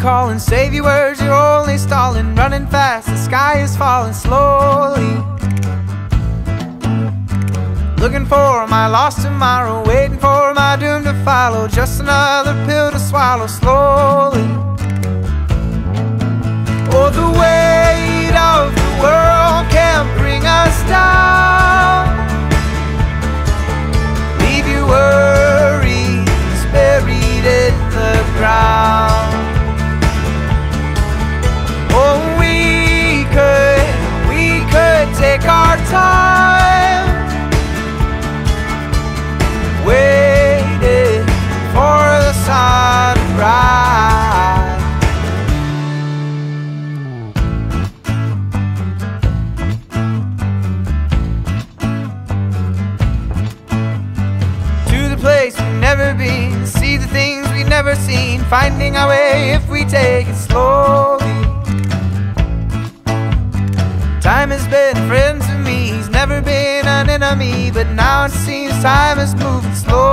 calling, save your words, you're only stalling. Running fast, the sky is falling slowly. Looking for my lost tomorrow, waiting for my doom to follow. Just another pill to swallow slowly. Never been, see the things we've never seen, finding our way if we take it slowly. Time has been a friend to me, he's never been an enemy, but now it seems time is moving slowly.